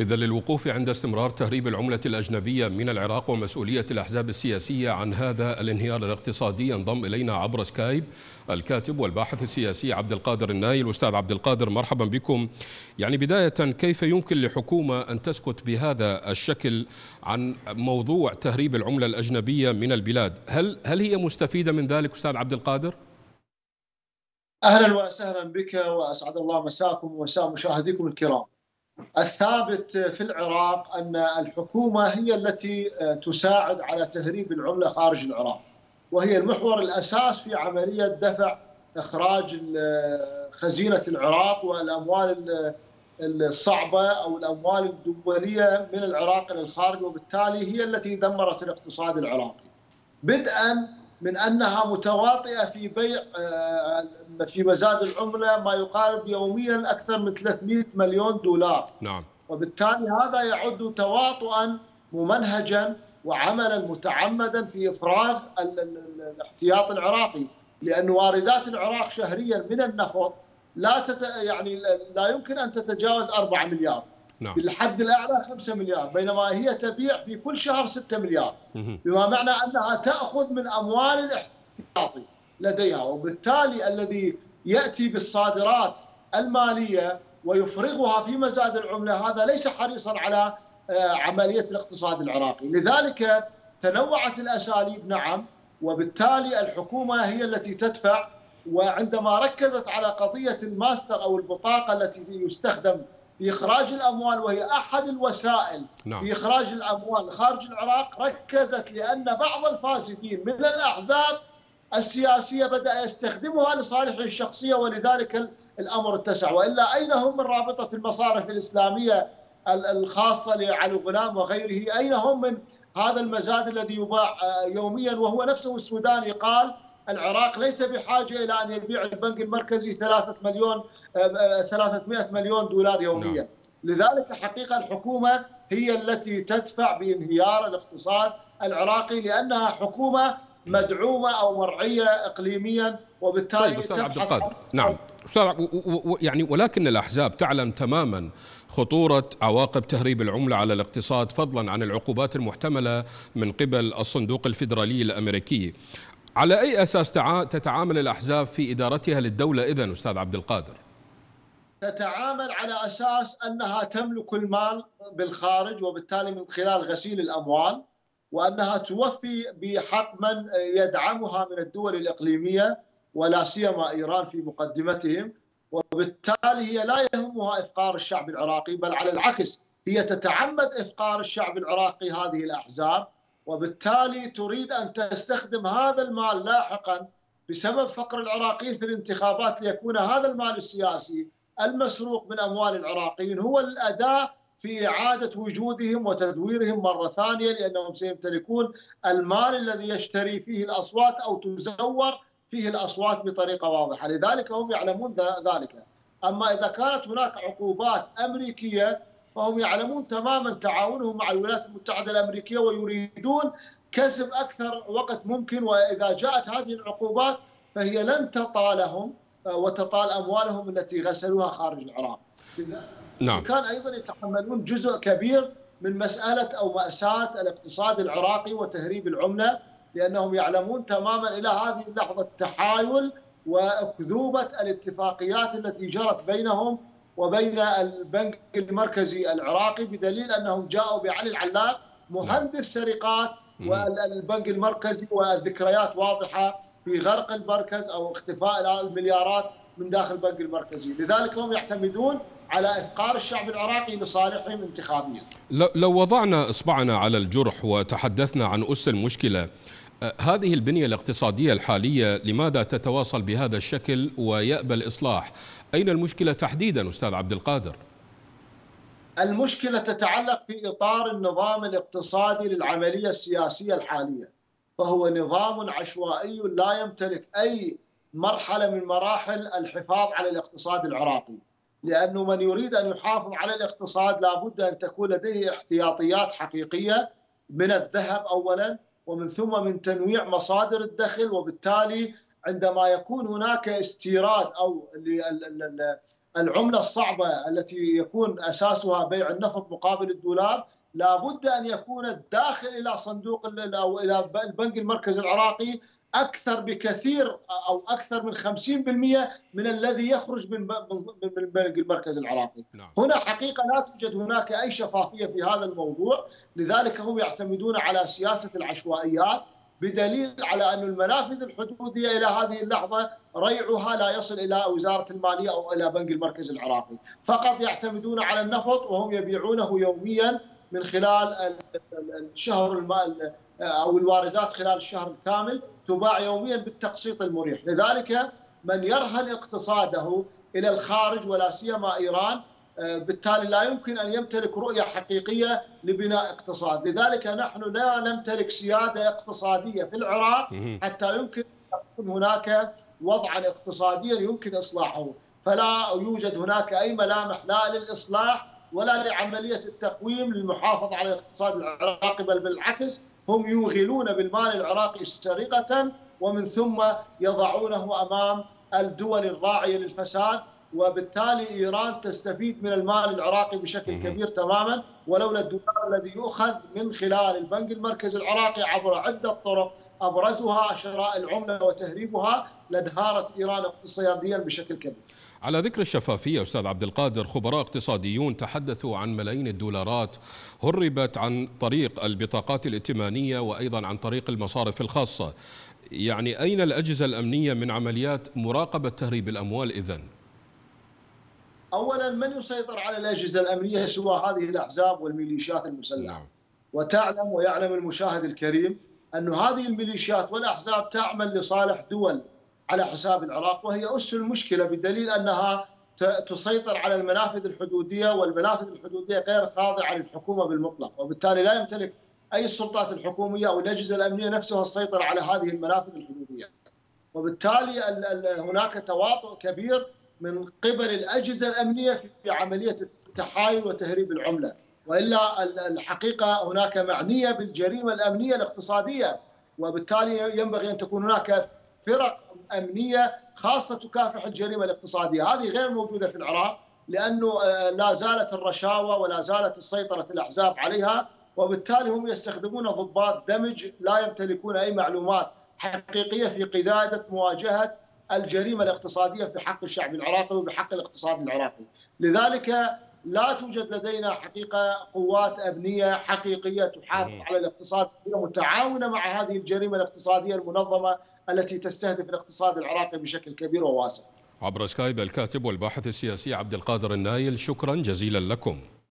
إذا للوقوف عند استمرار تهريب العملة الأجنبية من العراق ومسؤولية الأحزاب السياسية عن هذا الانهيار الاقتصادي ينضم إلينا عبر سكايب الكاتب والباحث السياسي عبد القادر النايل. الأستاذ عبد القادر مرحبا بكم. يعني بداية كيف يمكن لحكومة أن تسكت بهذا الشكل عن موضوع تهريب العملة الأجنبية من البلاد؟ هل, هل هي مستفيدة من ذلك أستاذ عبد القادر؟ أهلا وسهلا بك وأسعد الله مساكم ومساء مشاهديكم الكرام. الثابت في العراق أن الحكومة هي التي تساعد على تهريب العملة خارج العراق وهي المحور الأساس في عملية دفع إخراج خزينة العراق والأموال الصعبة أو الأموال الدولية من العراق إلى الخارج وبالتالي هي التي دمرت الاقتصاد العراقي. بدءا من أنها متواطئة في بيع في مزاد العملة ما يقارب يوميا أكثر من 300 مليون دولار. نعم. وبالتالي هذا يعد تواطؤا ممنهجا وعملا متعمدا في افراغ الاحتياط العراقي لأن واردات العراق شهريا من النفط لا تت... يعني لا يمكن أن تتجاوز 4 مليار. نعم. بالحد الأعلى 5 مليار بينما هي تبيع في كل شهر 6 مليار. بما معنى أنها تأخذ من أموال الاحتياطي لديها وبالتالي الذي يأتي بالصادرات المالية ويفرغها في مزاد العملة هذا ليس حريصا على عملية الاقتصاد العراقي. لذلك تنوعت الأساليب نعم وبالتالي الحكومة هي التي تدفع وعندما ركزت على قضية الماستر أو البطاقة التي يستخدم في إخراج الأموال وهي أحد الوسائل. نعم. في إخراج الأموال خارج العراق ركزت لأن بعض الفاسدين من الأحزاب السياسية بدأ يستخدمها لصالحه الشخصية ولذلك الأمر اتسع. وإلا أين هم من رابطة المصارف الإسلامية الخاصة لعلي غلام وغيره؟ أين هم من هذا المزاد الذي يباع يوميا؟ وهو نفسه السوداني قال العراق ليس بحاجة إلى أن يبيع البنك المركزي 3 مليون 300 مليون دولار يوميا. نعم. لذلك حقيقة الحكومة هي التي تدفع بانهيار الاقتصاد العراقي لأنها حكومة مدعومة أو مرعية اقليميا وبالتالي طيب أستاذ عبد القادر نعم أستاذ يعني ولكن الأحزاب تعلم تماما خطورة عواقب تهريب العملة على الاقتصاد فضلا عن العقوبات المحتملة من قبل الصندوق الفيدرالي الأمريكي على أي أساس تتعامل الأحزاب في إدارتها للدولة إذن أستاذ عبد القادر؟ تتعامل على أساس أنها تملك المال بالخارج وبالتالي من خلال غسيل الأموال وأنها توفي بحق من يدعمها من الدول الإقليمية ولا سيما إيران في مقدمتهم. وبالتالي هي لا يهمها إفقار الشعب العراقي بل على العكس هي تتعمد إفقار الشعب العراقي هذه الأحزاب. وبالتالي تريد أن تستخدم هذا المال لاحقا بسبب فقر العراقيين في الانتخابات ليكون هذا المال السياسي المسروق من أموال العراقيين هو الأداة في إعادة وجودهم وتدويرهم مرة ثانية لأنهم سيمتلكون المال الذي يشتري فيه الأصوات أو تزور فيه الأصوات بطريقة واضحة، لذلك هم يعلمون ذلك. أما إذا كانت هناك عقوبات أمريكية فهم يعلمون تماما تعاونهم مع الولايات المتحدة الأمريكية ويريدون كسب أكثر وقت ممكن وإذا جاءت هذه العقوبات فهي لن تطالهم وتطال أموالهم التي غسلوها خارج العراق. نعم. كان أيضا يتحملون جزء كبير من مسألة أو مأساة الاقتصاد العراقي وتهريب العملة لأنهم يعلمون تماما إلى هذه اللحظة تحايل وأكذوبة الاتفاقيات التي جرت بينهم وبين البنك المركزي العراقي بدليل أنهم جاءوا بعلي العلاق مهندس سرقات والبنك المركزي والذكريات واضحة في غرق المركز أو اختفاء المليارات من داخل البنك المركزي، لذلك هم يعتمدون على إفقار الشعب العراقي لصالحهم انتخابيا. لو وضعنا إصبعنا على الجرح وتحدثنا عن أس المشكلة هذه البنية الاقتصادية الحالية لماذا تتواصل بهذا الشكل ويأبى الإصلاح؟ أين المشكلة تحديدا أستاذ عبد القادر؟ المشكلة تتعلق في إطار النظام الاقتصادي للعملية السياسية الحالية، فهو نظام عشوائي لا يمتلك أي مرحلة من مراحل الحفاظ على الاقتصاد العراقي، لأنه من يريد أن يحافظ على الاقتصاد لابد أن تكون لديه احتياطيات حقيقية من الذهب اولا ومن ثم من تنويع مصادر الدخل وبالتالي عندما يكون هناك استيراد أو العملة الصعبة التي يكون أساسها بيع النفط مقابل الدولار لابد أن يكون الداخل إلى صندوق أو إلى البنك المركزي العراقي أكثر بكثير أو أكثر من 50% من الذي يخرج من البنك المركزي العراقي. نعم. هنا حقيقة لا توجد هناك أي شفافية في هذا الموضوع، لذلك هم يعتمدون على سياسة العشوائيات بدليل على أن المنافذ الحدودية إلى هذه اللحظة ريعها لا يصل إلى وزارة المالية أو إلى بنك المركز العراقي فقط يعتمدون على النفط وهم يبيعونه يوميا من خلال الشهر أو الواردات خلال الشهر الكامل تباع يوميا بالتقسيط المريح. لذلك من يرهن اقتصاده إلى الخارج ولا سيما إيران آه، بالتالي لا يمكن أن يمتلك رؤية حقيقية لبناء اقتصاد، لذلك نحن لا نمتلك سيادة اقتصادية في العراق حتى يمكن أن يكون هناك وضعا اقتصاديا يمكن إصلاحه، فلا يوجد هناك أي ملامح لا للإصلاح ولا لعملية التقويم للمحافظة على الاقتصاد العراقي بل بالعكس هم يوغلون بالمال العراقي سرقة ومن ثم يضعونه أمام الدول الراعية للفساد وبالتالي إيران تستفيد من المال العراقي بشكل كبير تماما. ولولا الدولار الذي يؤخذ من خلال البنك المركزي العراقي عبر عدة طرق أبرزها شراء العملة وتهريبها لانهارت إيران اقتصاديا بشكل كبير. على ذكر الشفافية أستاذ عبد القادر خبراء اقتصاديون تحدثوا عن ملايين الدولارات هربت عن طريق البطاقات الائتمانية وأيضا عن طريق المصارف الخاصة. يعني أين الأجهزة الأمنية من عمليات مراقبة تهريب الأموال اذن؟ اولا من يسيطر على الأجهزة الأمنية سوى هذه الأحزاب والميليشيات المسلحة نعم. وتعلم ويعلم المشاهد الكريم أن هذه الميليشيات والأحزاب تعمل لصالح دول على حساب العراق وهي أس المشكلة بدليل أنها تسيطر على المنافذ الحدودية والمنافذ الحدودية غير خاضعة للحكومة بالمطلق وبالتالي لا يمتلك أي السلطات الحكومية أو الأجهزة الأمنية نفسها السيطرة على هذه المنافذ الحدودية. وبالتالي هناك تواطؤ كبير من قبل الأجهزة الأمنية في عملية التحايل وتهريب العملة. وإلا الحقيقة هناك معنية بالجريمة الأمنية الاقتصادية وبالتالي ينبغي أن تكون هناك فرق أمنية خاصة تكافح الجريمة الاقتصادية، هذه غير موجودة في العراق لأنه آه، لا زالت الرشاوى ولا زالت سيطره الأحزاب عليها وبالتالي هم يستخدمون ضباط دمج لا يمتلكون أي معلومات حقيقية في قيادة مواجهة الجريمة الاقتصادية في حق الشعب العراقي وبحق الاقتصاد العراقي. لذلك لا توجد لدينا حقيقة قوات أمنية حقيقية تحافظ على الاقتصاد متعاونه مع هذه الجريمة الاقتصادية المنظمة التي تستهدف الاقتصاد العراقي بشكل كبير وواسع. عبر سكايب الكاتب والباحث السياسي عبد القادر النايل شكرا جزيلا لكم.